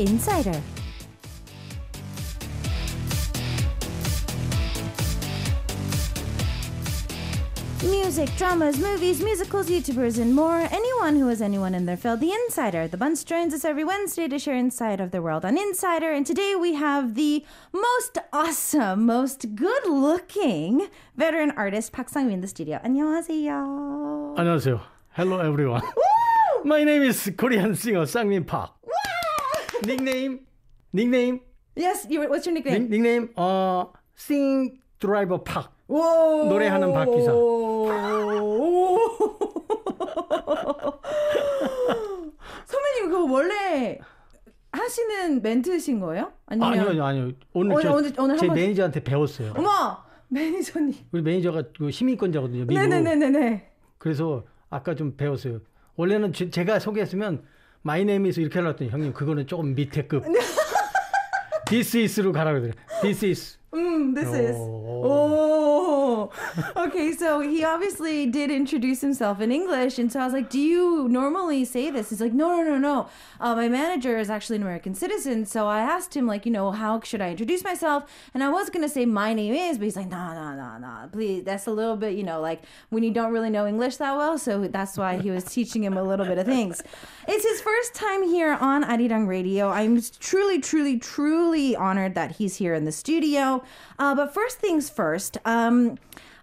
Insider. Music, dramas, movies, musicals, YouTubers, and more. Anyone who is anyone in their field. The Insider. The Bunch joins us every Wednesday to share insight of their world on Insider. And today we have the most awesome, most good looking veteran artist, Park Sang in the studio. 안녕하세요. 안녕하세요. Hello everyone. My name is Korean singer Sangmin Park. Nickname, nickname, Yes, you, what's your nickname? 닉, 닉네임 어 Sing Driver Park. 오~ 노래하는 박 기사. 선배님 그거 원래 하시는 멘트신 거예요? 아니면 아니요, 아니요, 아니요. 오늘 오늘, 저, 오늘, 오늘 제 매니저한테 배웠어요. 어머 매니저님. 우리 매니저가 그 시민권자거든요. 미국. 네네네네네. 그래서 아까 좀 배웠어요. 원래는 제, 제가 소개했으면 Is 이렇게 하려고 했더니 형님 그거는 조금 밑에 급. This is로 가라 그러더래. This is. Mm, this is. Oh. Okay, so he obviously did introduce himself in English. And so I was like, Do you normally say this? He's like, No, no, no, no. Uh, my manager is actually an American citizen. So I asked him, like, you know, how should I introduce myself? And I was going to say, My name is, but he's like, No, no, no, no. Please. That's a little bit, you know, like when you don't really know English that well. So that's why he was teaching him a little bit of things. It's his first time here on Arirang Radio. I'm truly, truly, truly honored that he's here in the studio. Uh, but first things first, um,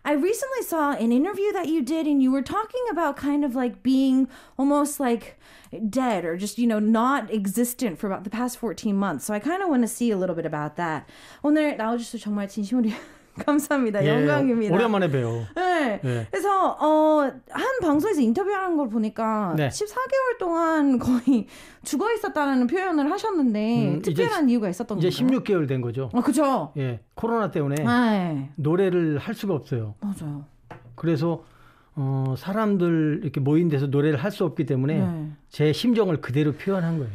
I recently saw an interview that you did, and you were talking about kind of like being almost like dead or just, you know, not existent for about the past 14 months. So I kind of want to see a little bit about that. 오늘 나와주셔서 정말 진심으로 감사합니다. 예, 영광입니다. 오랜만에 봬요. 네. 예. 그래서 어, 한 방송에서 인터뷰하는 걸 보니까 네. 14개월 동안 거의 죽어 있었다는 표현을 하셨는데 음, 이제 특별한 이유가 있었던 이제 건가요? 16개월 된 거죠. 아, 그죠? 예, 코로나 때문에 네. 노래를 할 수가 없어요. 맞아요. 그래서 어, 사람들 이렇게 모인 데서 노래를 할 수 없기 때문에 네. 제 심정을 그대로 표현한 거예요.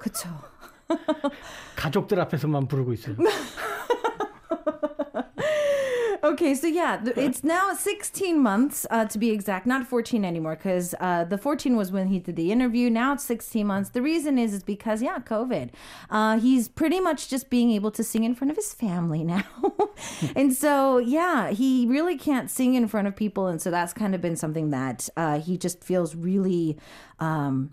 그쵸. 가족들 앞에서만 부르고 있어요. Okay, so yeah, it's now 16 months uh, to be exact, not 14 anymore, because uh, the 14 was when he did the interview. Now it's 16 months. The reason is is because yeah, COVID. Uh, he's pretty much just being able to sing in front of his family now, and so yeah, he really can't sing in front of people, and so that's kind of been something that uh, he just feels really. Um,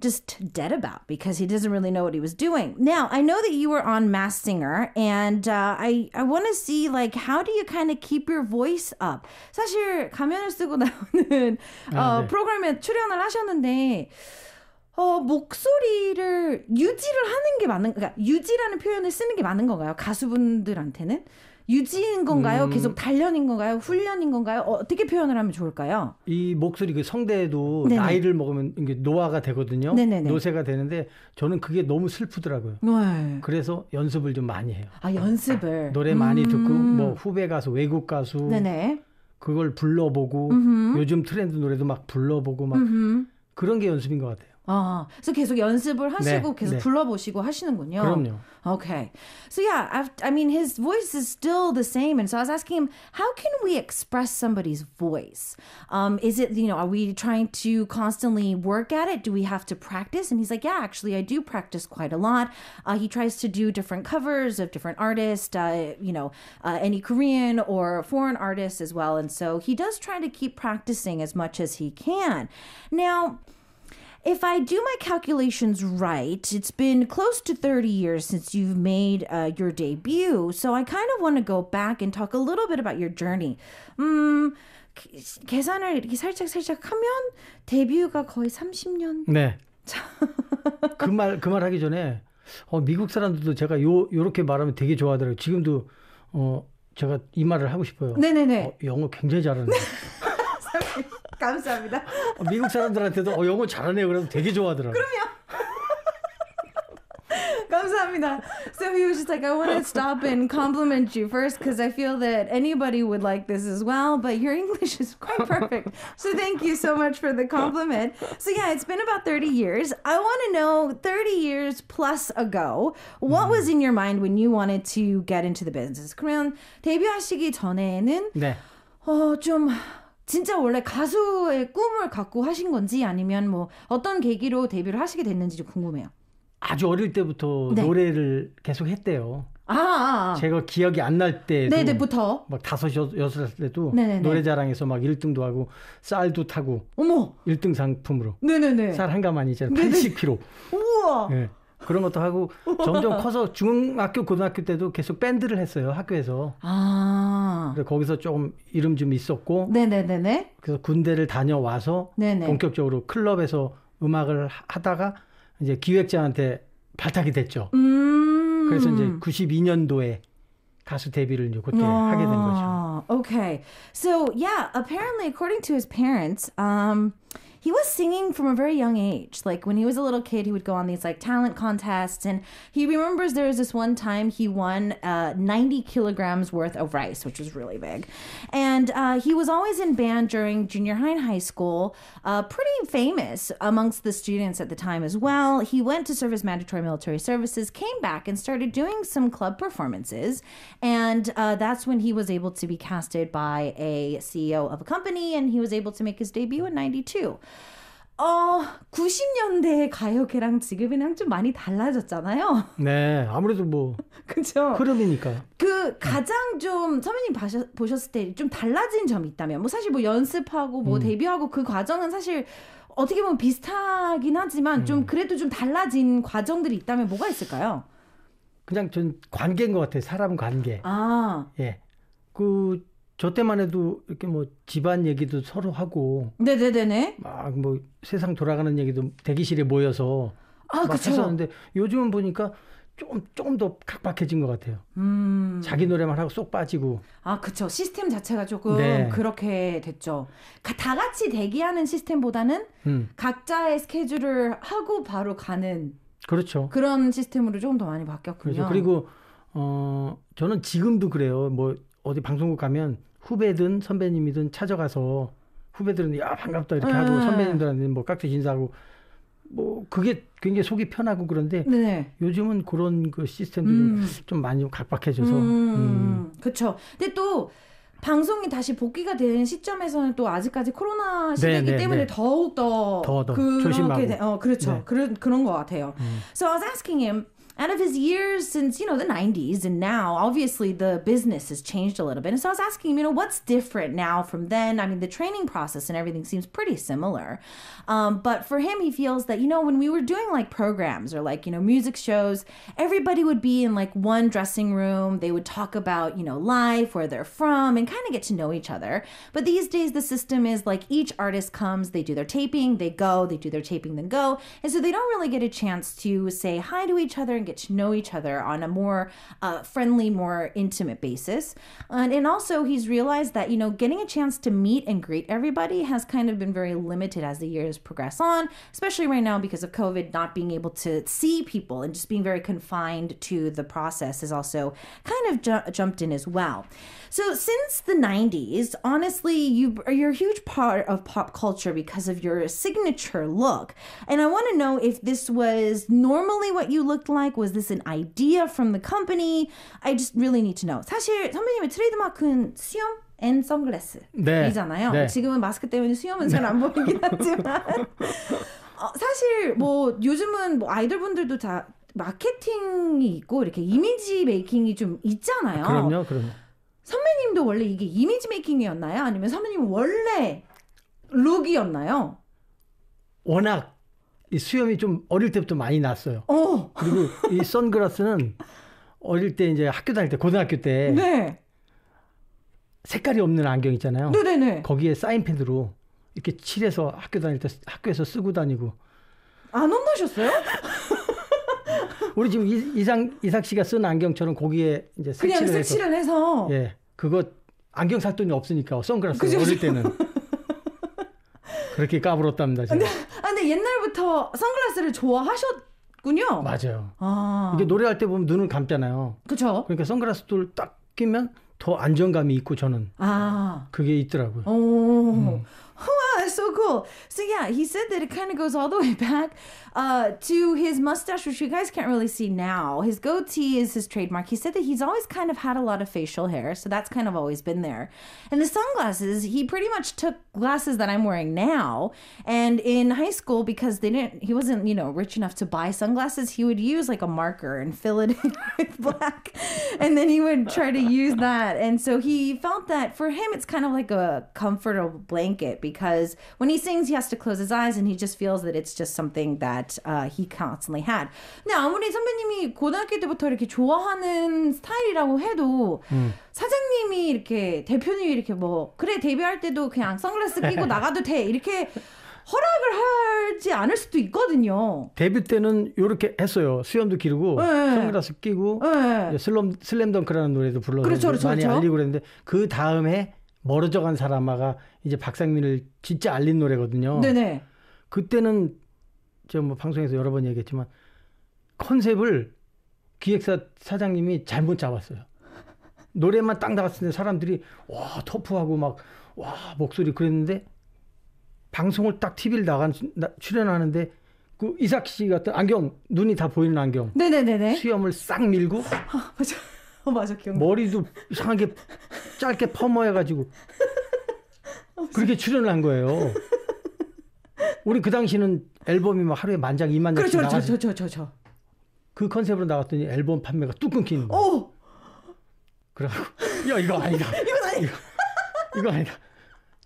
just dead about because he doesn't really know what he was doing. Now, I know that you were on Mass Singer, and uh, I I want to see like how do you kind of keep your voice up? 사실 가면을 쓰고 나오는 아, 어, 네. 프로그램에 출연을 하셨는데. 어, 목소리를 유지를 하는 게 맞는, 그러니까 유지라는 표현을 쓰는 게 맞는 건가요? 가수분들한테는? 유지인 건가요? 음. 계속 단련인 건가요? 훈련인 건가요? 어, 어떻게 표현을 하면 좋을까요? 이 목소리 그 성대도 네네. 나이를 먹으면 이게 노화가 되거든요. 네네네. 노쇠가 되는데 저는 그게 너무 슬프더라고요. 네. 그래서 연습을 좀 많이 해요. 아, 연습을. 노래 많이 듣고 음. 뭐 후배 가수, 외국 가수 네네. 그걸 불러보고 음흠. 요즘 트렌드 노래도 막 불러보고 막 음흠. 그런 게 연습인 것 같아요. 아, 그래서 계속 연습을 하시고 네, 계속 네. 불러보시고 하시는군요. 그럼요. Okay. So yeah, I've, I mean, his voice is still the same, and so I was asking him, how can we express somebody's voice? Um, is it you know, are we trying to constantly work at it? Do we have to practice? And he's like, yeah, actually, I do practice quite a lot. Uh, he tries to do different covers of different artists, uh, you know, uh, any Korean or foreign artists as well, and so he does try to keep practicing as much as he can. Now. If I do my calculations right, it's been close to 30 years since you've made uh, your debut. So I kind of want to go back and talk a little bit about your journey. 음, 기- 계산을 이렇게 살짝 살짝 하면 데뷔가 거의 30년. 네. 그말 그 말 하기 전에 어, 미국 사람들도 제가 요 요렇게 말하면 되게 좋아하더라고요. 지금도 어 제가 이 말을 하고 싶어요. 네네네. 어, 영어 굉장히 잘하네. 감사합니다. 어, 미국 사람들한테도 어, 영어 잘하네요. 그러면 되게 좋아하더라고요. 감사합니다. So he was just like, I want to stop and compliment you first because I feel that anybody would like this as well, but your English is quite perfect. so thank you so much for the compliment. So yeah, it's been about 30 years. I want to know 30 years plus ago, what was in your mind when you wanted to get into the business? 그러면 데뷔하시기 전에는 네. 어, 좀 진짜 원래 가수의 꿈을 갖고 하신 건지 아니면 뭐 어떤 계기로 데뷔를 하시게 됐는지 좀 궁금해요. 아주 어릴 때부터 네. 노래를 계속 했대요. 아, 아, 아. 제가 기억이 안 날 때도 네네부터. 막 다섯 여- 여섯 살 때도 네네네. 노래자랑에서 막 1등도 하고 쌀도 타고 어머. 1등 상품으로 네네네. 쌀 한 가마니 있잖아요. 네네. 80kg. 우와. 예. 그런 것도 하고 점점 커서 중학교 고등학교 때도 계속 밴드를 했어요. 학교에서. 아. 그래서 거기서 좀 이름 좀 있었고 네네네네. 그래서 군대를 다녀와서 네네. 본격적으로 클럽에서 음악을 하- 하다가 이제 기획자한테 발탁이 됐죠. 음. 그래서 이제 92년도에 가수 데뷔를 이제 그때 하게 된 거죠. Okay. So, yeah, apparently, according to his parents, um, he was singing from a very young age. Like when he was a little kid, he would go on these like talent contests, and he remembers there was this one time he won uh, 90 kilograms worth of rice, which was really big. And uh, he was always in band during junior high and high school, uh, pretty famous amongst the students at the time as well. He went to serve his mandatory military services, came back, and started doing some club performances. And uh, that's when he was able to be casted by a CEO of a company, and he was able to make his debut in 92. 어, 90년대의 가요계랑 지금이랑 좀 많이 달라졌잖아요. 네, 아무래도 뭐 그죠? 흐름이니까. 그 가장 좀 선배님 바셔- 보셨을 때 좀 달라진 점이 있다면 뭐 사실 뭐 연습하고 뭐 데뷔하고 그 과정은 사실 어떻게 보면 비슷하긴 하지만 좀 그래도 좀 달라진 과정들이 있다면 뭐가 있을까요? 그냥 전 관계인 것 같아요. 사람 관계. 아, 예. 그, 저 때만 해도 이렇게 뭐 집안 얘기도 서로 하고, 네네네네. 막 뭐 세상 돌아가는 얘기도 대기실에 모여서 아, 막 그쵸. 했었는데 요즘은 보니까 조금, 조금 더 각박해진 것 같아요. 음, 자기 노래만 하고 쏙 빠지고. 아, 그쵸. 시스템 자체가 조금 네. 그렇게 됐죠. 가- 다 같이 대기하는 시스템보다는 음, 각자의 스케줄을 하고 바로 가는 그렇죠. 그런 시스템으로 조금 더 많이 바뀌었군요. 그렇죠. 그리고, 어, 저는 지금도 그래요. 뭐 어디 방송국 가면 후배든 선배님이든 찾아가서 후배들은 야, 반갑다 이렇게 하고 네. 선배님들한테 뭐 깍지 인사하고 뭐 그게 굉장히 속이 편하고 그런데 네네. 요즘은 그런 그 시스템도 음. 좀, 좀 많이 각박해져서 음, 음. 그렇죠. 근데 또 방송이 다시 복귀가 되는 시점에서는 또 아직까지 코로나 시대이기 네, 네, 때문에 네. 더욱 더 더, 더 그렇게. 돼- 어 그렇죠. 네. 그런 그런 것 같아요. 음. So I was asking him. Out of his years since, you know, the 90s and now, obviously the business has changed a little bit. And so I was asking him, you know, what's different now from then? I mean, the training process and everything seems pretty similar. Um, but for him, he feels that, you know, when we were doing like programs or like, you know, music shows, everybody would be in like one dressing room. They would talk about, you know, life, where they're from, and kind of get to know each other. But these days, the system is like each artist comes, they do their taping, they go, they do their taping, then go. And so they don't really get a chance to say hi to each other and get to know each other on a more uh, friendly, more intimate basis. And, and also, he's realized that, you know, getting a chance to meet and greet everybody has kind of been very limited as the years progress on, especially right now because of COVID, not being able to see people and just being very confined to the process has also kind of ju- jumped in as well. So since the 90s, honestly, you you're a huge part of pop culture because of your signature look. And I want to know if this was normally what you looked like. Was this an idea from the company? I just really need to know. 사실 선배님의 트레이드마크는 수염 앤 선글라스이잖아요. 네. 네. 지금은 마스크 때문에 수염은 잘 안 보이긴 하지만 어, 사실 뭐 요즘은 뭐 아이돌분들도 다 마케팅이 있고 이렇게 image making이 좀 있잖아요. 그럼요, 그럼요. 선배님도 원래 이게 image making이었나요? 아니면 선배님 원래 look이었나요? 워낙 이 수염이 좀 어릴 때부터 많이 났어요. 어, 그리고 이 선글라스는 어릴 때 이제 학교 다닐 때 고등학교 때 네, 색깔이 없는 안경 있잖아요. 네네네. 거기에 사인펜으로 이렇게 칠해서 학교 다닐 때 쓰- 학교에서 쓰고 다니고 안 혼나셨어요? 우리 지금 이- 이상 이삭 씨가 쓴 안경처럼 거기에 이제 그냥 색칠을 해서 색칠을 해서. 예 그거 안경 살 돈이 없으니까 선글라스 그죠, 어릴 때는 그렇게 까불었답니다 제가 아, 근데 옛날부터 선글라스를 좋아하셨군요. 맞아요 아, 이게 노래할 때 보면 눈을 감잖아요 그쵸? 그러니까 선글라스를 딱 끼면 더 안정감이 있고 저는 아, 그게 있더라고요 오. 음. Cool. So yeah, he said that it kind of goes all the way back uh, to his mustache, which you guys can't really see now. His goatee is his trademark. He said that he's always kind of had a lot of facial hair, so that's kind of always been there. And the sunglasses, he pretty much took glasses that I'm wearing now. And in high school, because they didn't, he wasn't, you know, rich enough to buy sunglasses, he would use like a marker and fill it in with black, and then he would try to use that. And so he felt that for him, it's kind of like a comfortable blanket because when he sings, he has to close his eyes, and he just feels that it's just something that uh, he constantly had. 근데 아무리 선배님이 고등학교 때부터 이렇게 좋아하는 스타일이라고 해도 사장님이 이렇게 대표님이 이렇게 뭐 그래 데뷔할 때도 그냥 선글라스 끼고 나가도 돼 이렇게 허락을 하지 않을 수도 있거든요. 데뷔 때는 이렇게 했어요. 수염도 기르고 네. 선글라스 끼고 네. 슬럼 슬램덩크라는 노래도 불러서 그렇죠, 그렇죠, 많이 그렇죠. 알리고 그랬는데 그 다음에 멀어져간 사람아가 이제 박상민을 진짜 알린 노래거든요. 네네. 그때는 제가 뭐 방송에서 여러 번 얘기했지만 컨셉을 기획사 사장님이 잘못 잡았어요. 노래만 딱 나갔을 때 사람들이 와 터프하고 막 와 목소리 그랬는데 방송을 딱 TV를 나간 나- 출연하는데 그 이삭 씨 같은 안경 눈이 다 보이는 안경 네네네네. 수염을 싹 밀고 맞아. 어, 맞아 기억나. 머리도 이상하게 짧게 퍼머해가지고 그렇게 출연을 한 거예요. 우리 그 당시는 앨범이 막 하루에 만 장, 이만 장씩 그렇죠. 그렇죠, 저, 저, 저, 저. 그 컨셉으로 나갔더니 앨범 판매가 뚝 끊기는 거야. 오, 그래갖고 야 이거 아니다. 이건 아니. 이거, 이거 아니다.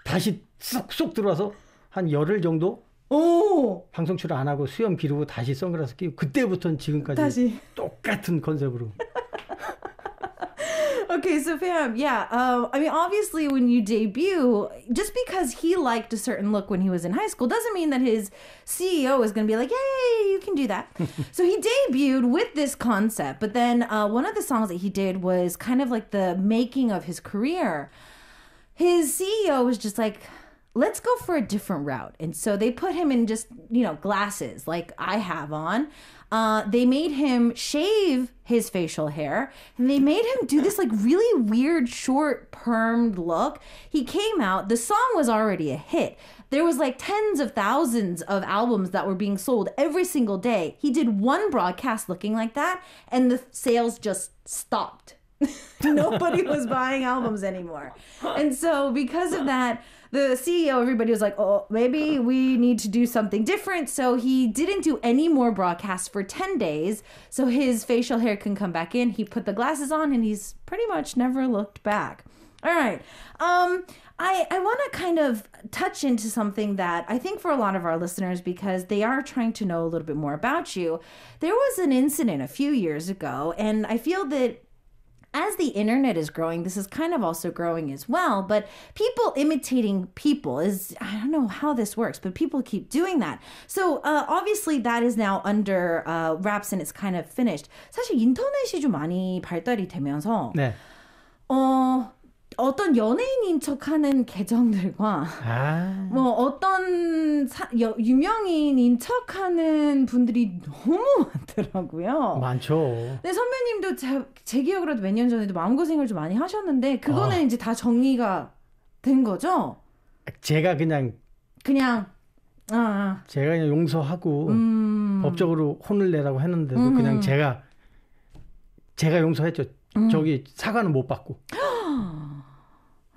다시 쏙쏙 들어와서 한 열흘 정도 오, 방송 출연 안 하고 수염 기르고 다시 선글라스 끼고 그때부터는 지금까지 다시. 똑같은 컨셉으로. Okay, so fam, yeah. Um, I mean, obviously, when you debut, just because he liked a certain look when he was in high school doesn't mean that his CEO is going to be like, "Yay, you can do that." so he debuted with this concept, but then uh, one of the songs that he did was kind of like the making of his career. His CEO was just like, let's go for a different route. And so they put him in just, you know, glasses like I have on. Uh, they made him shave his facial hair and they made him do this like really weird short permed look. He came out, the song was already a hit. There was like tens of thousands of albums that were being sold every single day. He did one broadcast looking like that and the sales just stopped. Nobody was buying albums anymore. And so, because of that, the CEO, everybody was like, oh, maybe we need to do something different. So, he didn't do any more broadcasts for 10 days. So, his facial hair can come back in. He put the glasses on and he's pretty much never looked back. All right. Um, I, I want to kind of touch into something that I think for a lot of our listeners, because they are trying to know a little bit more about you. There was an incident a few years ago, and I feel that as the internet is growing, this is kind of also growing as well. But people imitating people is, I don't know how this works, but people keep doing that. So uh, obviously that is now under uh, wraps and it's kind of finished. 사실 인터넷이 좀 많이 발달이 되면서 네. 어, 어떤 연예인인 척하는 계정들과 아. 뭐 어떤 사, 여, 유명인인 척하는 분들이 너무 많더라고요. 많죠. 네, 선배님도 제, 제 기억으로도 몇 년 전에도 마음고생을 좀 많이 하셨는데 그거는 아. 이제 다 정리가 된 거죠? 제가 그냥 그냥 아, 아. 제가 그냥 용서하고 음. 법적으로 혼을 내라고 했는데도 음. 그냥 제가 제가 용서했죠. 저기 사과는 못 받고.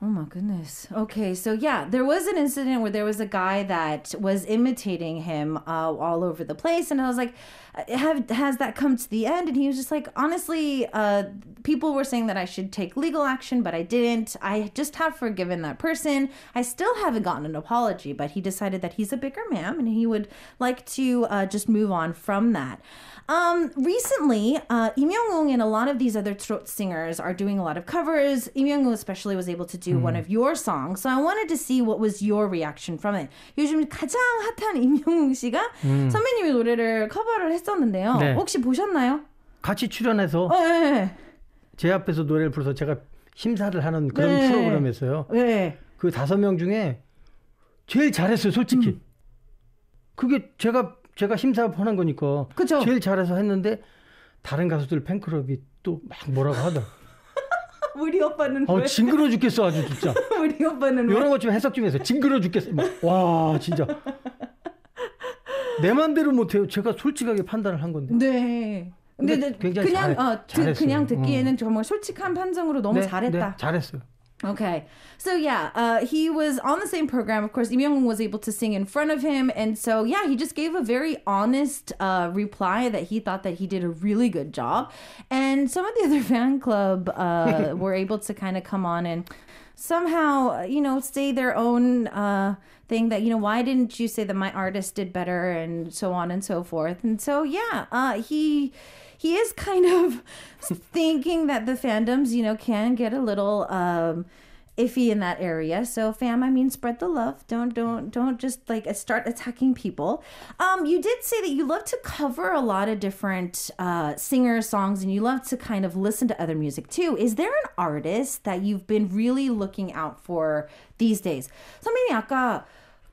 Oh my goodness. Okay, so yeah, there was an incident where there was a guy that was imitating him uh, all over the place, and I was like, uh, "Have has that come to the end?" And he was just like, "Honestly, uh, people were saying that I should take legal action, but I didn't. I just have forgiven that person. I still haven't gotten an apology, but he decided that he's a bigger man and he would like to uh, just move on from that." Um, recently, uh, Im Young and a lot of these other throat singers are doing a lot of covers. Im Young especially was able to do one of your songs, so I wanted to see what was your reaction from it. 요즘 가장 핫한 임영웅 씨가 선배님의 노래를 커버를 했었는데요. 네. 혹시 보셨나요? 같이 출연해서 네, 제 앞에서 노래를 불러서 제가 심사를 하는 그런 네. 프로그램이었어요. 네, 그 다섯 명 중에 제일 잘했어요, 솔직히. 음. 그게 제가 제가 심사하는 거니까 그쵸. 제일 잘해서 했는데 다른 가수들 팬클럽이 또 막 뭐라고 하더라. 우리 오빠는 어 왜? 징그러 죽겠어 아주 진짜. 우리 오빠는 왜? 이런 것 좀 해석 좀 해서 징그러 죽겠어. 막, 와 진짜 내 맘대로 못해요. 제가 솔직하게 판단을 한 건데. 네. 근데, 근데 네, 굉장히 그냥 잘했- 어, 드. 그냥 듣기에는 정말 솔직한 판정으로 너무 네, 잘했다. 네, 잘했어요. Okay. So yeah, uh, he was on the same program. Of course, Im Young was able to sing in front of him, and so yeah, he just gave a very honest uh, reply that he thought that he did a really good job. And some of the other fan club uh, were able to kind of come on and somehow, you know, say their own uh, thing that you know why didn't you say that my artist did better and so on and so forth. And so yeah, uh, he he is kind of thinking that the fandoms, you know, can get a little um, iffy in that area. So, fam, I mean, spread the love. Don't don't don't just like start attacking people. Um, you did say that you love to cover a lot of different uh, singer songs, and you love to kind of listen to other music too. Is there an artist that you've been really looking out for these days? 선배님이 아까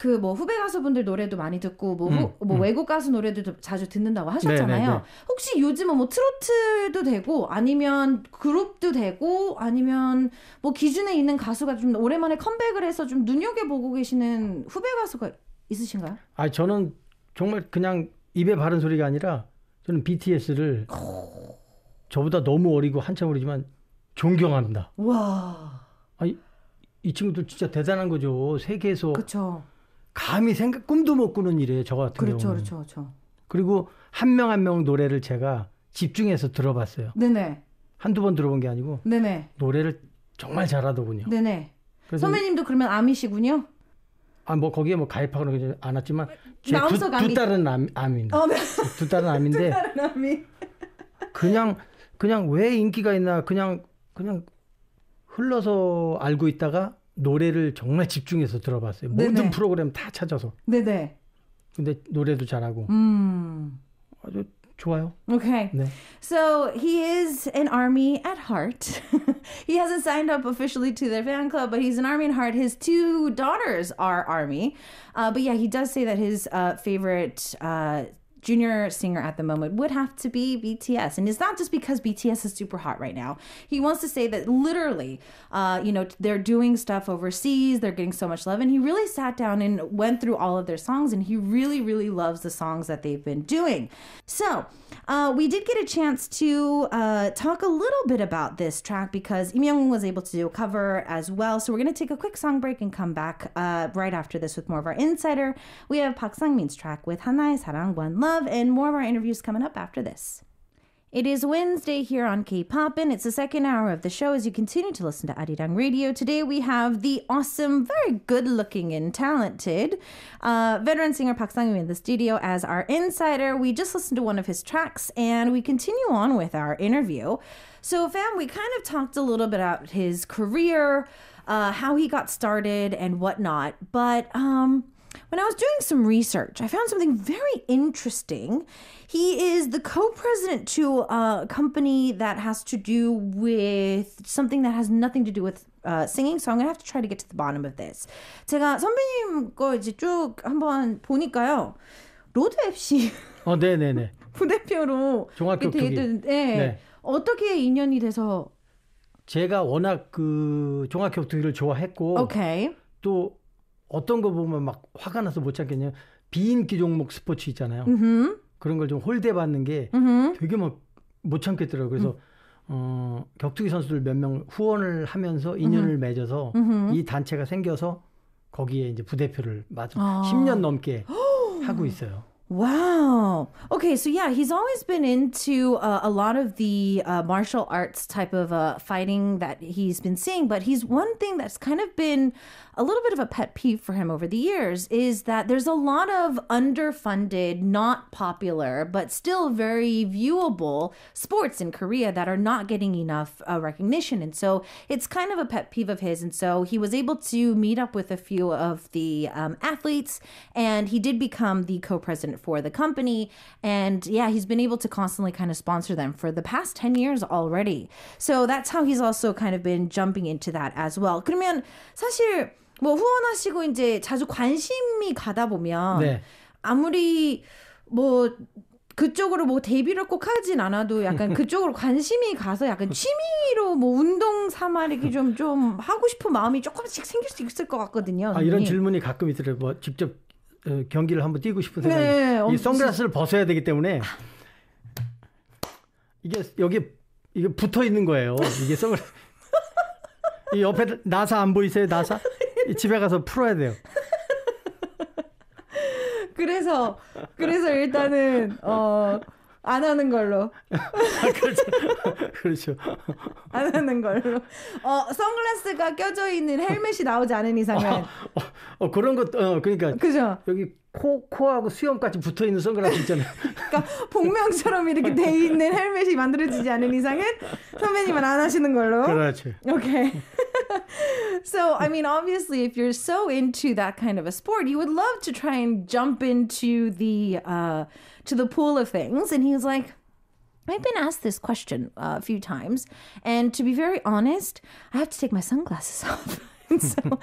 그 뭐 후배 가수분들 노래도 많이 듣고 뭐, 후- 뭐 외국 가수 노래도 자주 듣는다고 하셨잖아요. 네, 네, 네. 혹시 요즘은 뭐 트로트도 되고 아니면 그룹도 되고 아니면 뭐 기준에 있는 가수가 좀 오랜만에 컴백을 해서 좀 눈여겨 보고 계시는 후배 가수가 있으신가요? 아 저는 정말 그냥 입에 바른 소리가 아니라 저는 BTS를 저보다 너무 어리고 한참 어리지만 존경합니다. 와, 아니 이 친구들 진짜 대단한 거죠. 세계에서 그렇죠, 감히 생각 꿈도 못 꾸는 일이에요. 저 같은 그렇죠, 경우는. 그렇죠, 그렇죠. 그리고 한 명 한 명 노래를 제가 집중해서 들어봤어요. 네네, 한두 번 들어본 게 아니고 네네, 노래를 정말 잘하더군요. 네네. 그래서 선배님도 그러면 아미시군요. 아 뭐 거기에 뭐 가입하거나 그러지 않았지만 제 두, 두. 딸은 암, 암입니다. 어, 네. 두 딸은 암인데 아미. 그냥 그냥 왜 인기가 있나 그냥 그냥 흘러서 알고 있다가 노래를 정말 집중해서 들어봤어요. 네네. 모든 프로그램 다 찾아서. 네네. 근데 노래도 잘하고 음. 아주 좋아요. Okay. 네. So he is an army at heart. he hasn't signed up officially to their fan club, but he's an army at heart. His two daughters are army. Uh, but yeah, he does say that his uh, favorite uh, junior singer at the moment would have to be BTS. And it's not just because BTS is super hot right now. He wants to say that literally, uh, you know, they're doing stuff overseas, they're getting so much love. And he really sat down and went through all of their songs, and he really, really loves the songs that they've been doing. So uh, we did get a chance to uh, talk a little bit about this track because Im Young was able to do a cover as well. So we're going to take a quick song break and come back uh, right after this with more of our insider. We have Park Sang Min's track with Hana's Sarang One Love and more of our interviews coming up after this. It is Wednesday here on K-Pop, and it's the second hour of the show as you continue to listen to Arirang Radio. Today we have the awesome, very good-looking and talented uh, veteran singer Park Sang-woo in the studio as our insider. We just listened to one of his tracks, and we continue on with our interview. So, fam, we kind of talked a little bit about his career, uh, how he got started, and whatnot. But um, when I was doing some research, I found something very interesting. He is the co president to a company that has to do with something that has nothing to do with uh, singing. So I'm going to have to try to get to the bottom of this. 제가 선배님 거 이제 쭉 한번 보니까요. 로드 FC 어, 네, 네, 네. 부대표로 종합격투기. 되게 된- 네. 네. 어떻게 인연이 돼서 제가 워낙 그 종합격투기를 좋아했고 오케이. 또 어떤 거 보면 막 화가 나서 못 참겠냐 비인기 종목 스포츠 있잖아요. 음. 그런 걸 좀 홀대받는 게 음. 되게 막 못 참겠더라고요. 그래서 어, 격투기 선수들 몇 명 후원을 하면서 인연을 맺어서 이 단체가 생겨서 거기에 이제 부대표를 맞아 아. 10년 넘게 하고 있어요. Wow. Okay, so yeah, he's always been into uh, a lot of the uh, martial arts type of uh, fighting that he's been seeing. But he's one thing that's kind of been a little bit of a pet peeve for him over the years is that there's a lot of underfunded, not popular, but still very viewable sports in Korea that are not getting enough uh, recognition. And so it's kind of a pet peeve of his. And so he was able to meet up with a few of the um, athletes, and he did become the co president for the company. And yeah, he's been able to constantly kind of sponsor them for the past 10 years already. So that's how he's also kind of been jumping into that as well. 그러면 사실 뭐 후원하시고 이제 자주 관심이 가다 보면 네. 아무리 뭐 그쪽으로 뭐 데뷔를 꼭 하진 않아도 약간 그쪽으로 관심이 가서 약간 취미로 뭐 운동 삼아 이렇게 좀, 좀 하고 싶은 마음이 조금씩 생길 수 있을 것 같거든요. 아, 이런. 질문이 가끔 있더라고요. 뭐 직접 어, 경기를 한번 뛰고 싶은 생각이. 네, 이 선글라스를 벗어야 되기 때문에 이게 여기 이게 붙어 있는 거예요. 이게 선글라스. 이 옆에 나사 안 보이세요? 나사? 이 집에 가서 풀어야 돼요. 그래서 그래서 일단은 어. 안 하는 걸로 그렇죠. 안 하는 걸로 어 선글라스가 껴져 있는 헬멧이 나오지 않은 이상은 어, 어, 그런 것, 어, 그러니까 그죠 여기 코, 코하고 수염까지 붙어 있는 선글라스 있잖아요. 그러니까 복명처럼 이렇게 돼 있는 헬멧이 만들어지지 않은 이상은 선배님은 안 하시는 걸로 그렇죠. Okay. so, I mean, obviously, if you're so into that kind of a sport, you would love to try and jump into the uh, to the pool of things. And he was like, I've been asked this question uh, a few times, and to be very honest, I have to take my sunglasses off. So,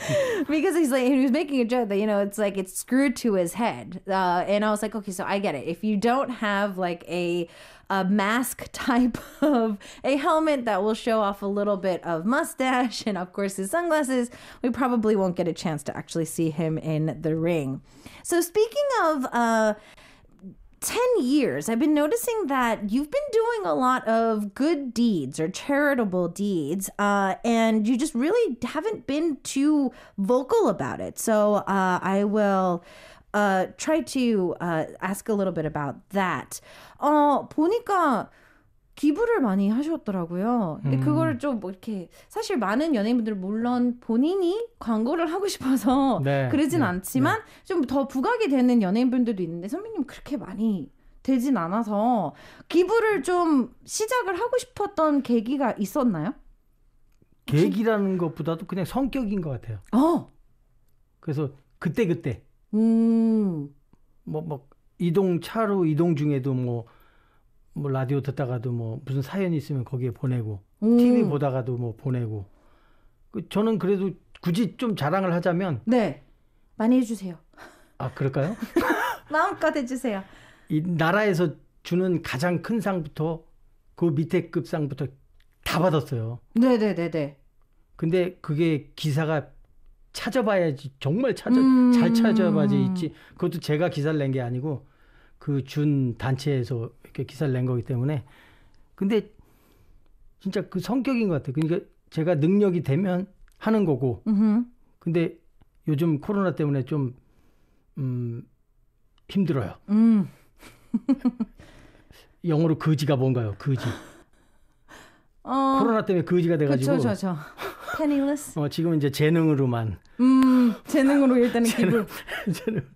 because he's like, he was making a joke that you know it's like it's screwed to his head, uh, and I was like, okay, so I get it. If you don't have like a a mask type of a helmet that will show off a little bit of mustache and of course his sunglasses, we probably won't get a chance to actually see him in the ring. So speaking of uh 10 years, I've been noticing that you've been doing a lot of good deeds or charitable deeds, uh, and you just really haven't been too vocal about it. So uh, I will uh, try to uh, ask a little bit about that. 어, 보니까 기부를 많이 하셨더라고요. 근데 그거를 좀 뭐 이렇게 사실 많은 연예인분들 물론 본인이 광고를 하고 싶어서 네, 그러진 네, 않지만 좀더 부각이 되는 연예인분들도 있는데 선배님 그렇게 많이 되진 않아서 기부를 좀 시작을 하고 싶었던 계기가 있었나요? 계기라는 것보다도 그냥 성격인 것 같아요. 어, 그래서 그때 그때. 음, 뭐, 뭐 이동 차로 이동 중에도 뭐, 뭐 라디오 듣다가도 뭐 무슨 사연이 있으면 거기에 보내고 음. TV 보다가도 뭐 보내고 그 저는 그래도 굳이 좀 자랑을 하자면 네, 많이 해주세요. 아 그럴까요? 마음껏 해주세요. 이 나라에서 주는 가장 큰 상부터 그 밑에 급 상부터 다 받았어요. 네, 네, 네, 네. 근데 그게 기사가 찾아봐야지 정말 찾아 음. 잘 찾아봐야지 있지. 그것도 제가 기사를 낸 게 아니고 그 준 단체에서 이렇게 기사를 낸 거기 때문에 근데 진짜 그 성격인 것 같아요. 그러니까 제가 능력이 되면 하는 거고 음, 근데 요즘 코로나 때문에 좀 음, 힘들어요. 음. 영어로 거지가 뭔가요? 거지. 어, 코로나 때문에 거지가 돼가지고 그쵸, 저, 저. Penniless. 어, 지금 이제 재능으로만 음, 재능으로 일단은 기부. 재능.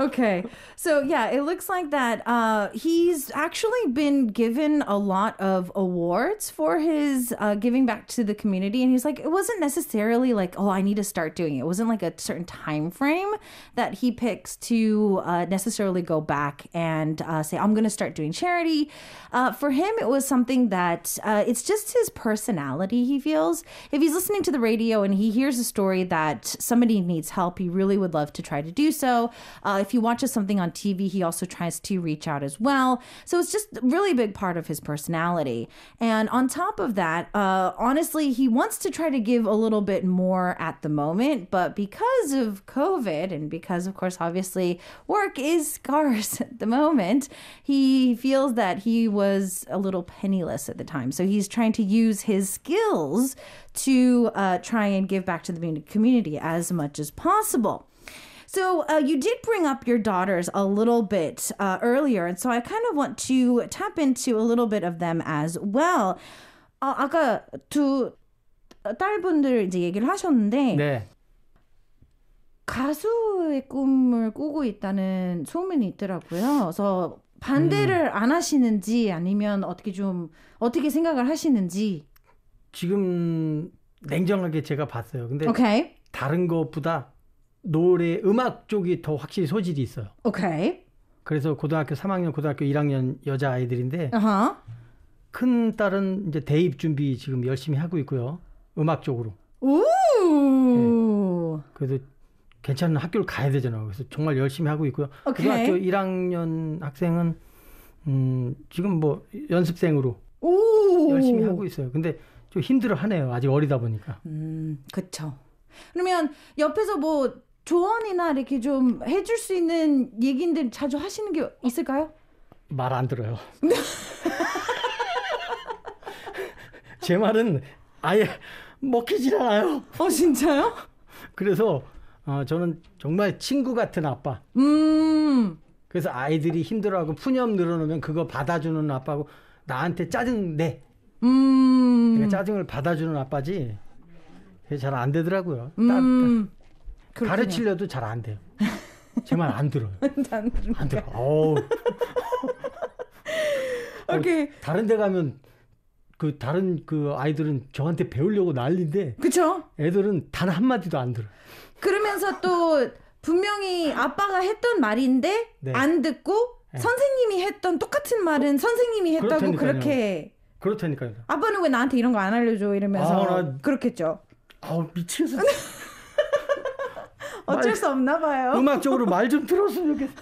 Okay. So yeah, it looks like that uh, he's actually been given a lot of awards for his uh, giving back to the community, and he's like, it wasn't necessarily like, oh, I need to start doing it. It wasn't like a certain time frame that he picks to uh, necessarily go back and uh, say, I'm going to start doing charity. Uh, for him, it was something that uh, it's just his personality. He feels if he's listening to the radio and he hears a story that somebody needs help, he really would love to try to do so. Uh, if he watches something on TV, he also tries to reach out as well. So it's just really a big part of his personality. And on top of that, uh, honestly, he wants to try to give a little bit more at the moment, but because of COVID and because, of course, obviously work is scarce at the moment, he feels that he was a little penniless at the time. So he's trying to use his skills to uh, try and give back to the community as much as possible. So uh, you did bring up your daughters a little bit uh, earlier, and so I kind of want to tap into a little bit of them as well. 아, 아까 두 딸분들 이제 얘기를 하셨는데 네. 가수의 꿈을 꾸고 있다는 소문이 있더라고요. 그래서 반대를 안 하시는지 아니면 어떻게 좀 어떻게 생각을 하시는지. 지금 냉정하게 제가 봤어요. 근데 오케이, 다른 것보다 노래 음악 쪽이 더 확실히 소질이 있어요. 오케이, 그래서 고등학교 3학년, 고등학교 1학년 여자 아이들인데 아하, 큰 딸은 이제 대입 준비 지금 열심히 하고 있고요. 음악 쪽으로. 오, 그래도 괜찮은 학교를 가야 되잖아요. 그래서 정말 열심히 하고 있고요. 오케이. 고등학교 1학년 학생은 음, 지금 뭐 연습생으로 오. 열심히 하고 있어요. 근데 좀 힘들어 하네요. 아직 어리다 보니까. 음, 그쵸. 그러면 옆에서 뭐 조언이나 이렇게 좀 해줄 수 있는 얘기인데 자주 하시는 게 있을까요? 말 안 들어요. 제 말은 아예 먹히질 않아요. 어, 진짜요? 그래서 어, 저는 정말 친구 같은 아빠. 음, 그래서 아이들이 힘들어하고 푸념 늘어놓으면 그거 받아주는 아빠고 나한테 짜증 내. 음, 짜증을 받아주는 아빠지. 잘 안 되더라고요. 따- 가르치려도 잘 안 돼요. 제 말 안 들어요. 난- 안 들어. 어우. 오케이. 다른 데 가면 그 다른 그 아이들은 저한테 배우려고 난리인데 그쵸? 애들은 단 한마디도 안 들어요. 그러면서 또 분명히 아빠가 했던 말인데 네. 안 듣고 네. 선생님이 했던 똑같은 말은 선생님이 했다고 그렇다니까요. 그렇게 그렇다니까요. 아빠는 왜 나한테 이런 거 안 알려줘 이러면서 아, 나- 그렇겠죠. 아우 미치겠어. 어쩔 수 없나 봐요. 음악적으로 말 좀 들었으면 좋겠어.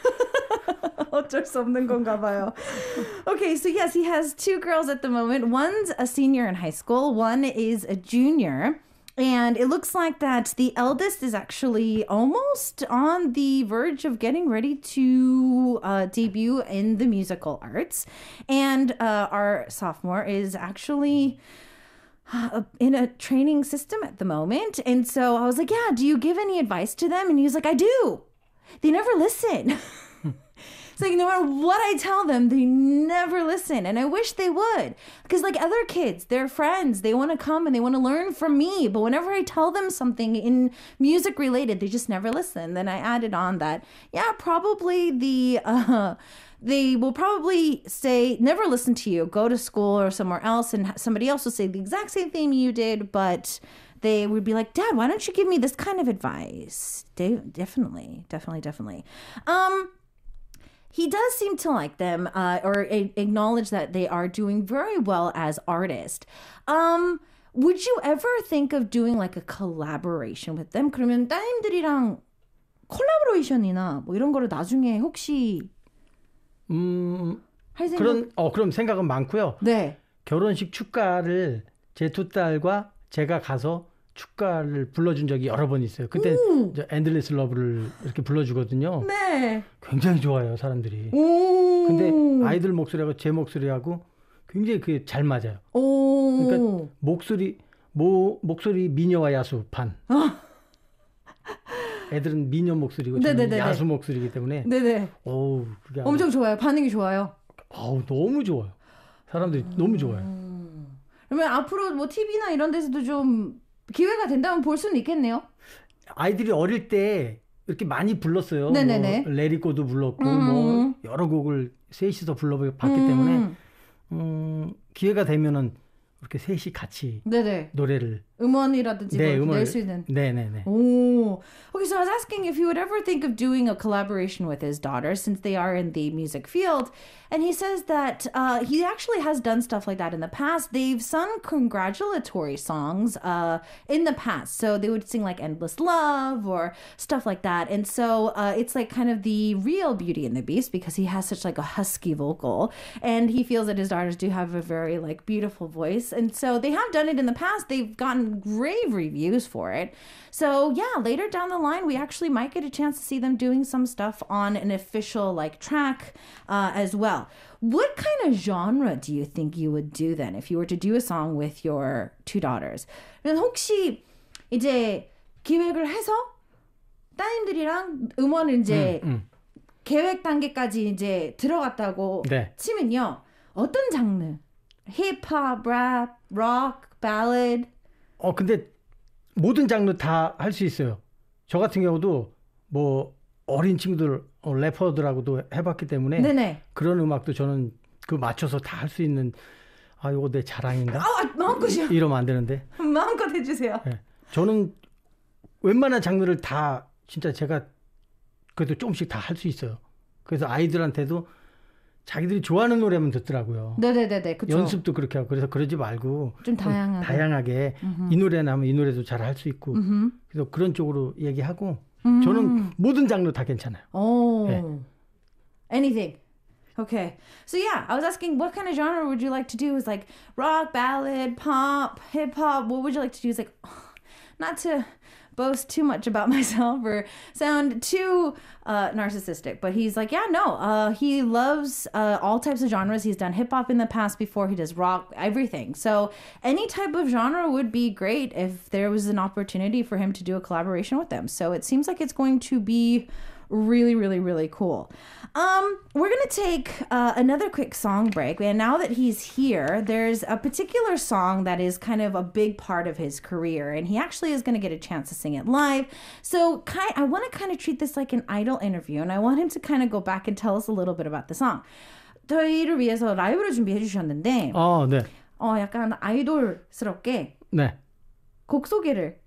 어쩔 수 없는 건가 봐요. Okay, so yes, he has two girls at the moment. One's a senior in high school, one is a junior. And it looks like that the eldest is actually almost on the verge of getting ready to uh, debut in the musical arts. And uh, our sophomore is actually uh, in a training system at the moment. And so I was like, Yeah, do you give any advice to them? And he was like, I do. They never listen. It's like no matter what I tell them, they never listen. And I wish they would. Because, like other kids, they're friends. They want to come and they want to learn from me. But whenever I tell them something in music related, they just never listen. Then I added on that, yeah, probably the. Uh, they will probably say, never listen to you, go to school or somewhere else. And somebody else will say the exact same thing you did, but they would be like, Dad, why don't you give me this kind of advice? De- definitely, definitely, definitely. Um, he does seem to like them uh, or a- acknowledge that they are doing very well as artists. Um, would you ever think of doing like a collaboration with them? 그러면 따님들이랑 콜라보레이션이나 뭐 이런 거를 나중에 혹시 음 할 생각? 그런 어 그럼 생각은 많고요. 네. 결혼식 축가를 제 두 딸과 제가 가서 축가를 불러준 적이 여러 번 있어요. 그때 이제 Endless Love를 이렇게 불러주거든요. 네. 굉장히 좋아요 사람들이. 오. 근데 아이들 목소리하고 제 목소리하고 굉장히 그게 잘 맞아요. 오. 그러니까 목소리 모 목소리 미녀와 야수 판. 애들은 미녀 목소리고 저는 어. 네네네네. 야수 목소리이기 때문에 네네. 어우 그게 엄청 좋아요. 반응이 좋아요. 아우 너무 좋아요. 사람들이 너무 좋아요. 그러면 앞으로 뭐 TV나 이런 데서도 좀 기회가 된다면 볼 수는 있겠네요. 아이들이 어릴 때 이렇게 많이 불렀어요. 네네네. 뭐 레리코도 불렀고 음. 뭐 여러 곡을 셋이서 불러봤기 때문에 음, 기회가 되면은 이렇게 셋이 같이 네네. 노래를 음원이라든지 네, 뭐 음원을- 낼수 있는. 네네네. Oh, okay. So I was asking if he would ever think of doing a collaboration with his daughter, since they are in the music field. And he says that uh, he actually has done stuff like that in the past. They've sung congratulatory songs uh, in the past. So they would sing like "Endless Love" or stuff like that. And so uh, it's like kind of the real Beauty and the Beast because he has such like a husky vocal, and he feels that his daughters do have a very like beautiful voice. And so they have done it in the past. They've gotten rave reviews for it. So yeah, later down the line, we actually might get a chance to see them doing some stuff on an official like track uh, as well. What kind of genre do you think you would do then if you were to do a song with your two daughters? 그럼 혹시 이제 기획을 해서 따님들이랑 음원을 이제 음. 계획 단계까지 이제 들어갔다고 네. 치면요. 어떤 장르? 힙합, 랩, 록, 발라드. 어 근데 모든 장르 다 할 수 있어요. 저 같은 경우도 뭐 어린 친구들 어, 래퍼들하고도 해봤기 때문에 네네. 그런 음악도 저는 그 맞춰서 다 할 수 있는 아 이거 내 자랑인가? 아, 마음껏이요. 이러면 안 되는데 마음껏 해주세요. 예. 저는 웬만한 장르를 다 진짜 제가 그래도 조금씩 다 할 수 있어요. 그래서 아이들한테도 자기들이 좋아하는 노래만 듣더라고요. 네네네네. 그쵸. 연습도 그렇게 하고 그래서 그러지 말고 좀 다양하게. 다양하게 이 노래나 하면 이 노래도 잘 할 수 있고 음흠. 그래서 그런 쪽으로 얘기하고 음. 저는 모든 장르 다 괜찮아요. 오. 네. Anything. Okay. So yeah, I was asking what kind of genre would you like to do? Is like rock, ballad, pop, hip hop. What would you like to do? Is like not to boast too much about myself or sound too uh, narcissistic, but he's like, yeah, no, uh, he loves uh, all types of genres. He's done hip hop in the past before. He does rock, everything. So any type of genre would be great if there was an opportunity for him to do a collaboration with them. So it seems like it's going to be really really really cool um we're gonna take uh, another quick song break and now that he's here there's a particular song that is kind of a big part of his career and he actually is gonna get a chance to sing it live so kind i want to kind of treat this like an idol interview and i want him to kind of go back and tell us a little bit about the song 저희를 위해서 라이브를 준비해 주셨는데 어, 네. 어 약간 아이돌스럽게 네. 곡 소개를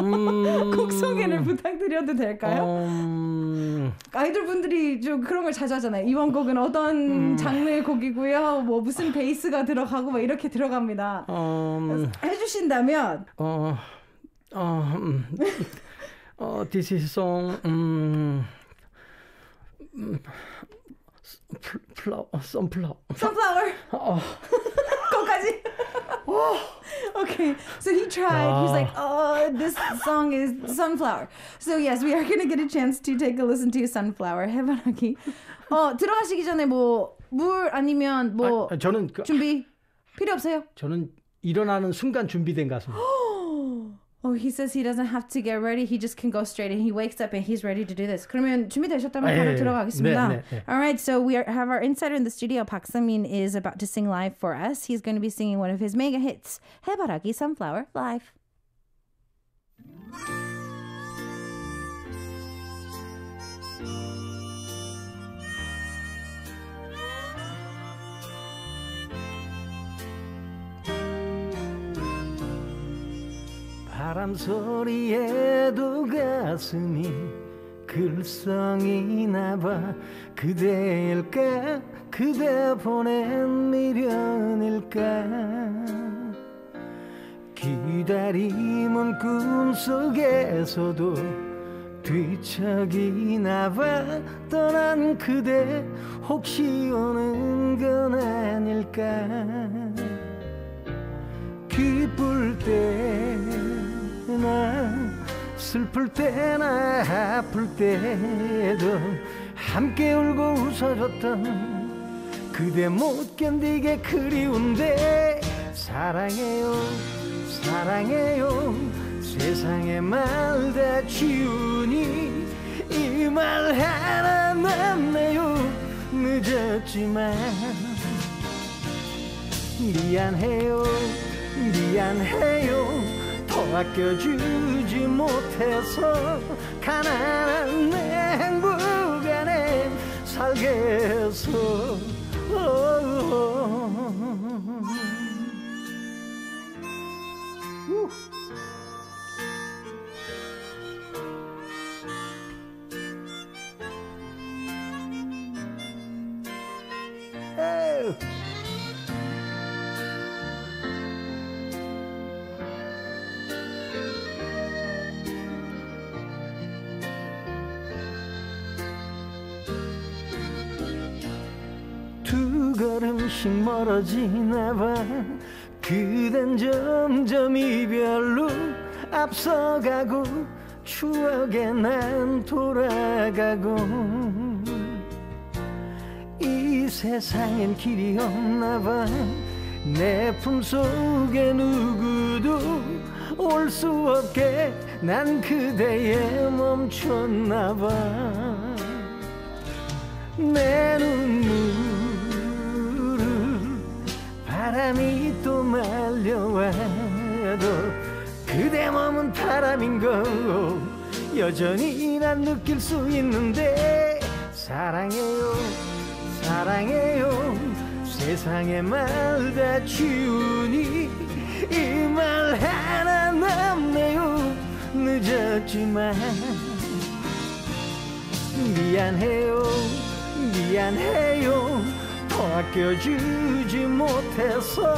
음, 곡 소개를 부탁드려도 될까요? 음, 아이돌 분들이 좀 그런 걸 자주 하잖아요. 이번 곡은 어떤 장르의 곡이고요. 뭐 무슨 베이스가 들어가고 막 이렇게 들어갑니다. 음, 해주신다면 어, 어, 음, 어, this is song, 음, 음, 플- 플라워, 선플라워. sunflower 어, 거기까지. Okay, so he tried. He's like, oh, this song is sunflower. So yes, we are gonna get a chance to take a listen to sunflower. 해바라기. 어 들어가시기 전에 뭐 물 아니면 뭐 아, 저는 그, 준비 필요 없어요? 저는 일어나는 순간 준비된 가수입니다. Oh, he says he doesn't have to get ready. He just can go straight and he wakes up and he's ready to do this. 그러면 준비되셨다면 아, 바로 예, 예. 들어가겠습니다. 네, 네, 네. All right, so we are, have our insider in the studio. Park Samin is about to sing live for us. He's going to be singing one of his mega hits, 해바라기 Sunflower, live. 바람 소리에도 가슴이 글썽이 나봐. 그대일까? 그대 보낸 미련일까? 기다림은 꿈속에서도 뒤척이나 봐. 떠난 그대 혹시 오는 건 아닐까? 기쁠 때 나 슬플 때나 아플 때도 함께 울고 웃어줬던 그대 못 견디게 그리운데 사랑해요 사랑해요. 세상의 말 다 지우니 이 말 하나 남네요. 늦었지만 미안해요 미안해요. 더 아껴주지 못해서 가난한 내 행복 안에 살게 해서 우. 걸음씩 멀어지나 봐. 그댄 점점 이별로 앞서가고 추억에 난 돌아가고. 이 세상엔 길이 없나 봐내 품속에 누구도 올 수 없게 난 그대에 멈췄나 봐내 눈물을 바람이 또 말려와도 그대 몸은 바람인 거 여전히 난 느낄 수 있는데 사랑해요 사랑해요. 세상의 말다 지우니 이 말 하나 남네요. 늦었지만 미안해요 미안해요. 더 아껴주지 못해서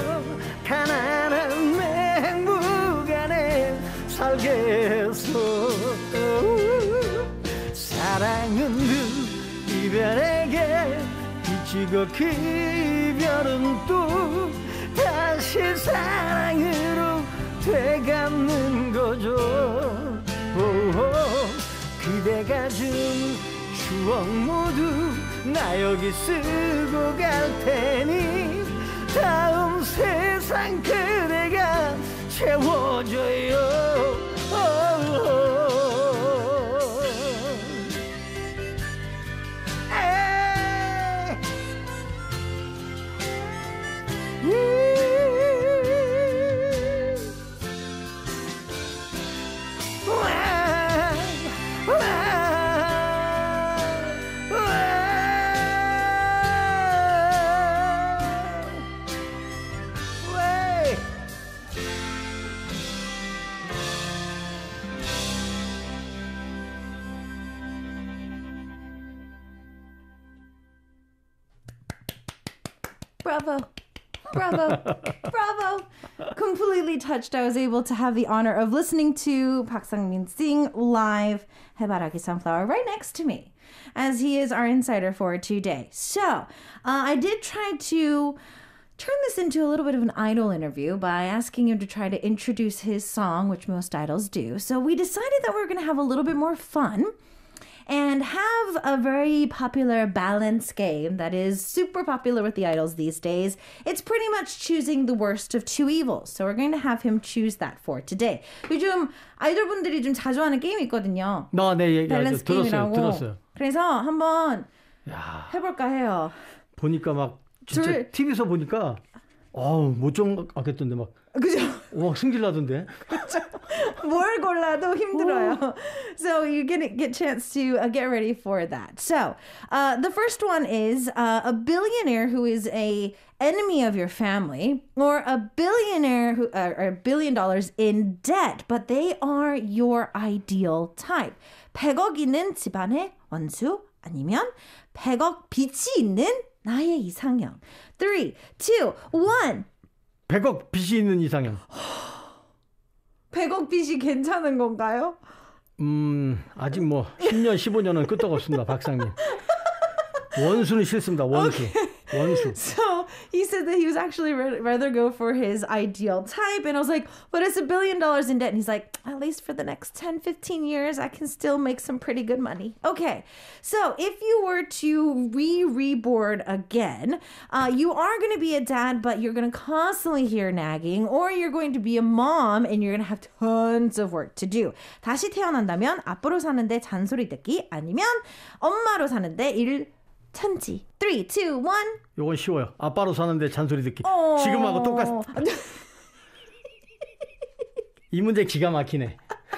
가난한 내 행복 안에 살게 해서 사랑은 늘 이별에게 지극히 이별은 또 다시 사랑으로 되갚는 거죠. 오호, 그대가 준 추억 모두 나 여기 쓰고 갈 테니 다음 세상 그대가 채워줘요 Bravo. Bravo. Completely touched. I was able to have the honor of listening to Park Sang-min sing live Hebaraki Sunflower right next to me as he is our insider for today. So, uh, I did try to turn this into a little bit of an idol interview by asking him to try to introduce his song, which most idols do. So, we decided that we are going to have a little bit more fun and have a very popular balance game that is super popular with the idols these days. It's pretty much choosing the worst of two evils. So we're going to have him choose that for today. 요즘 아이돌분들이 좀 자주 하는 게임이 있거든요. 나, 네, 얘기 밸런스 들었어요. 게임이라고. 들었어요. 그래서 한번 야, 해볼까 해요. 보니까 막 진짜 둘- TV에서 보니까 어우 못좀 아겠던데 막 그죠? 와, 승질 나던데. 뭘 골라도 힘들어요. So you're gonna get chance to uh, get ready for that. So uh, the first one is uh, a billionaire who is a enemy of your family, or a billionaire who uh, or a billion dollars in debt, but they are your ideal type. 100억 있는 집안의 원수 아니면 100억 빚이 있는 나의 이상형. 3, 2, 1. 100억 빚이 있는 이상형. 100억 빚이 괜찮은 건가요? 음, 아직 뭐 10년, 15년은 끄떡없습니다, 박상님. 원수는 싫습니다. 원수. 원 수. So he said that he was actually ra- rather go for his ideal type. And I was like, but it's a billion dollars in debt. And he's like, at least for the next 10, 15 years, I can still make some pretty good money. Okay. So if you were to re reboard again, uh, you are going to be a dad, but you're going to constantly hear nagging, or you're going to be a mom and you're going to have tons of work to do. 다시 태어난다면 아빠로 사는데 잔소리 듣기 아니면 엄마로 사는데 일 천지. 3, 2, 1. 요건 쉬워요. 아빠로 사는데 잔소리 듣기. 어. 지금하고 똑같. 이 문제 기가 막히네.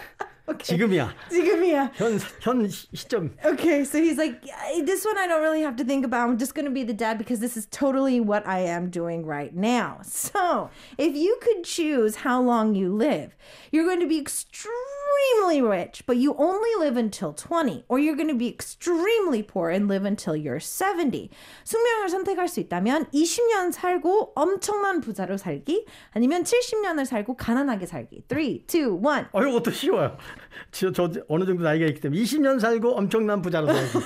지금이야. 지금 이야. 현, 현 시- 시점. Okay, so he's like, "Yeah, this one I don't really have to think about. I'm just going to be the dad because this is totally what I am doing right now. So, if you could choose how long you live, you're going to be extremely rich, but you only live until 20, or you're going to be extremely poor and live until you're 70. 숙명을 선택할 수 있다면 20년 살고 엄청난 부자로 살기, 아니면 70년을 살고 가난하게 살기. 3, 2, 1. 어, 이것도 쉬워요. 저, 저 어느 정도 나이가 있기 때문에 20년 살고 엄청난 부자로 살기.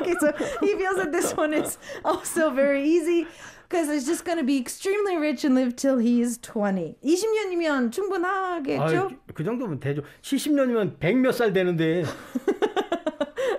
Okay, so he feels that this one is also very easy because it's just going to be extremely rich and live till he's 20. 20년이면 충분하겠죠? 아유, 그 정도면 되죠. 70년이면 100 몇 살 되는데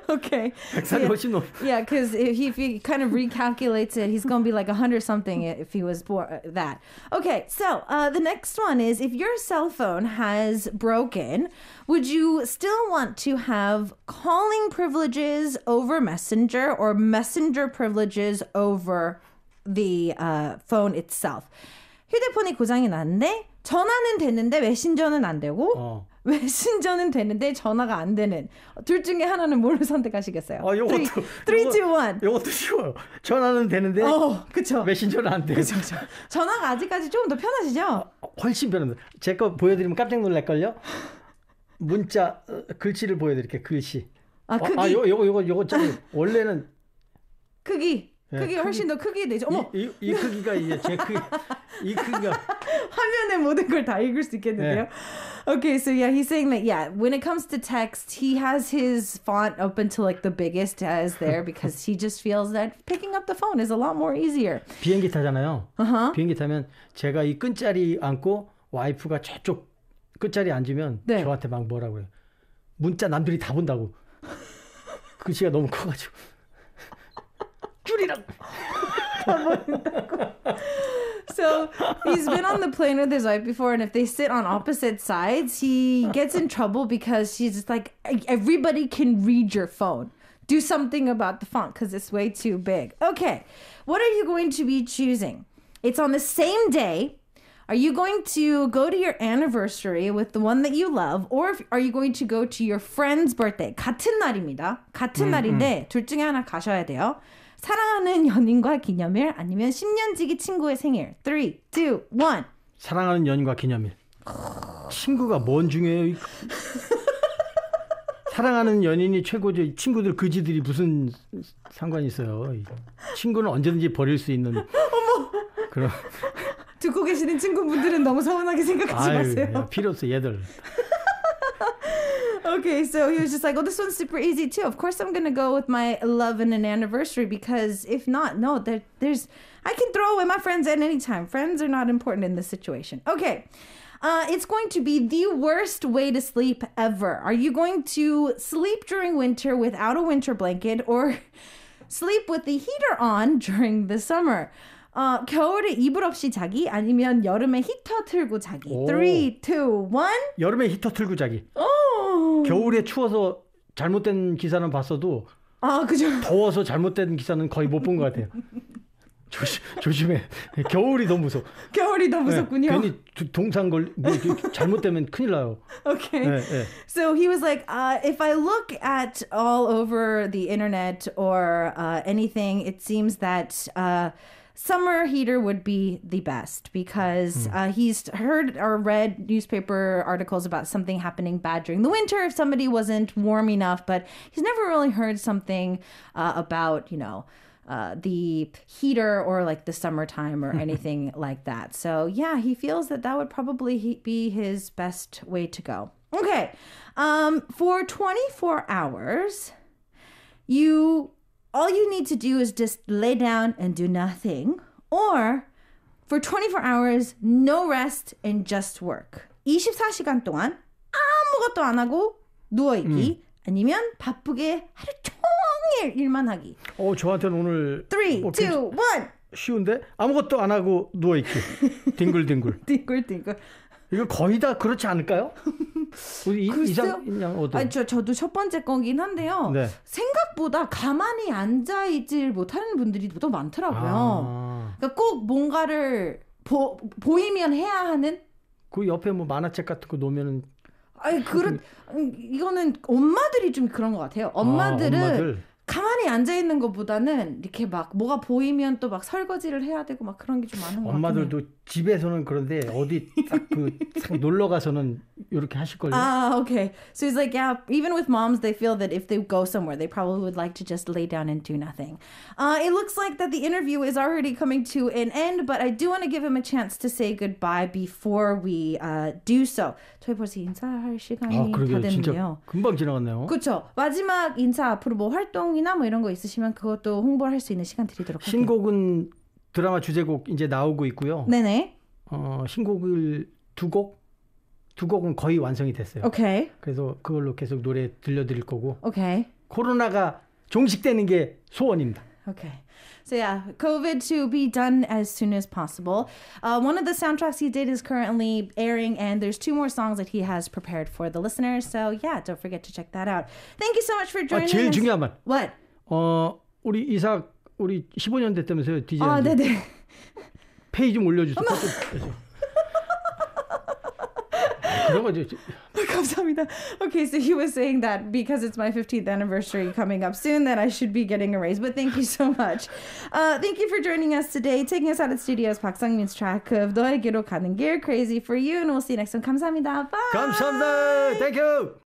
Okay. 100살이 훨씬 넘. Yeah, because if he, if he kind of recalculates it, he's going to be like 100 something if he was born uh, that. Okay, so uh, the next one is if your cell phone has broken, would you still want to have calling privileges over Messenger or Messenger privileges over the uh, phone itself? 휴대폰이 고장이 났는데 전화는 됐는데 메신저는 안 되고 어. 메신저는 되는데 전화가 안 되는 둘 중에 하나는 뭘로 선택하시겠어요? 아, 요것도 3, 2, 1. 요것도 쉬워요. 전화는 되는데 어, 그쵸. 메신저는 안 돼. 그쵸, 그쵸. 전화가 아직까지 조금 더 편하시죠? 훨씬 편합니다. 제 거 보여드리면 깜짝 놀랄걸요? 문자 어, 글씨를 보여드릴게요. 글씨. 아, 어, 크기, 아, 요, 요거 요거 요거 좀 원래는 크기. 네, 크기 크기. 훨씬 더 크게 되죠. 어머, 이, 이, 이 크기가 이제 제 크기 이 크기가 화면에 모든 걸 다 읽을 수 있겠는데요. 네. Okay, so yeah, he's saying that yeah, when it comes to text, he has his font open to like the biggest as there because he just feels that picking up the phone is a lot more easier. 비행기 타잖아요. Uh-huh. 비행기 타면 제가 이 끈자리 앉고 와이프가 저쪽 끝자리 앉으면 네. 저한테 막 뭐라고 그래요. 문자 남들이 다 본다고. 글씨가 너무 커가지고. 줄이라고. So he's been on the plane with his wife before, and if they sit on opposite sides, he gets in trouble because she's just like, everybody can read your phone. Do something about the font because it's way too big. Okay, what are you going to be choosing? It's on the same day. Are you going to go to your anniversary with the one that you love, or if- are you going to go to your friend's birthday? 같은 날입니다. 같은 날인데 둘 중에 하나 가셔야 돼요. 사랑하는 연인과 기념일 아니면 10년지기 친구의 생일. 3, 2, 1. 사랑하는 연인과 기념일. 친구가 뭔 중요해요? 이- 사랑하는 연인이 최고죠. 친구들 그지들이 무슨 상관이 있어요. 이 친구는 언제든지 버릴 수 있는. 그런. 듣고 계시는 친구분들은 너무 서운하게 생각하지 아유, 마세요. 야, 필요 없어 얘들. Okay, so he was just like, "Oh, this one's super easy too. Of course, I'm gonna go with my love and an anniversary because if not, no, there, there's I can throw away my friends at any time. Friends are not important in this situation. Okay, uh, it's going to be the worst way to sleep ever. Are you going to sleep during winter without a winter blanket or sleep with the heater on during the summer? 어, 겨울에 이불 없이 자기 아니면 여름에 히터 틀고 자기. 오. 3, 2, 1. 여름에 히터 틀고 자기. 오. 겨울에 추워서 잘못된 기사는 봤어도 아, 그죠. 더워서 잘못된 기사는 거의 못 본 것 같아요. 조심, 조심해. 겨울이 너무 무서워. 겨울이 더 네, 무섭군요. 괜히 두- 동상 걸, 뭐 잘못되면 큰일 나요. Okay. 네, 네. So he was like, uh, if I look at all over the internet or uh, anything, it seems that uh, summer heater would be the best because uh, he's heard or read newspaper articles about something happening bad during the winter if somebody wasn't warm enough, but he's never really heard something uh, about, you know. Uh, the heater or like the summertime or anything like that. So yeah, he feels that that would probably he- be his best way to go. Okay, um, for 24 hours, you all you need to do is just lay down and do nothing, or for 24 hours, no rest and just work. 24시간 동안 아무것도 안 하고 누워 있기 아니면 바쁘게 하루 종일 일만 하기. 어, 저한테는 오늘 3, 2, 어, 1. 괜찮- 쉬운데 아무것도 안 하고 누워 있기. 뒹굴뒹굴. 띵글띵글. 이거 거의 다 그렇지 않을까요? 우리 이- 글쎄요. 이상 양 어떤? 아니, 저, 저도 첫 번째 거긴 한데요. 네. 생각보다 가만히 앉아 있질 못하는 분들이 더 많더라고요. 아, 그러니까 꼭 뭔가를 보, 보이면 해야 하는? 그 옆에 뭐 만화책 같은 거 놓으면은 아니, 그런, 음, 이거는 엄마들이 좀 그런 것 같아요. 엄마들은 아, 엄마들. 가만히 앉아 있는 것보다는 이렇게 막 뭐가 보이면 또 막 설거지를 해야 되고 막 그런 게 좀 많은 것 같아요. 엄마들도 집에서는 그런데 어디 딱그 놀러 가서는 이렇게 하실 걸요. Ah, okay. So he's like, yeah, even with moms, they feel that if they go somewhere, they probably would like to just lay down and do nothing. Uh, it looks like that the interview is already coming to an end, but I do want to give him a chance to say goodbye before we uh, do so. 저희 벌써 인사할 시간이 아, 다 그러게요. 진짜 됐네요. 금방 지나갔네요. 그렇죠. 마지막 인사 앞으로 뭐 활동이나 뭐 이런 거 있으시면 그것도 홍보를 할 수 있는 시간 드리도록 할게요. 신곡은 드라마 주제곡 이제 나오고 있고요. 네네. 어, 신곡을 두 곡, 두 곡은 거의 완성이 됐어요. Okay. 그래서 그걸로 계속 노래 들려드릴 거고 Okay. 코로나가 종식되는 게 소원입니다. Okay. So yeah, COVID to be done as soon as possible. Uh, one of the soundtracks he did is currently airing, and there's two more songs that he has prepared for the listeners. So yeah, don't forget to check that out. Thank you so much for 아, joining 제일 us. 중요한 말. What? 어, 우리 이삭 우리 15년 됐다면서요. DJ. 아, 네네. 페이 좀 올려주세요. 좀, 아, 그런 거죠. 감사합니다. Okay, so he was saying that because it's my 15th anniversary coming up soon, that I should be getting a raise. But thank you so much. Uh, thank you for joining us today. Taking us out of studios, Park Sung-min's track of 너에게로 가는 길, Crazy for You. And we'll see you next time. 감사합니다. Bye. 감사합니다. 땡큐.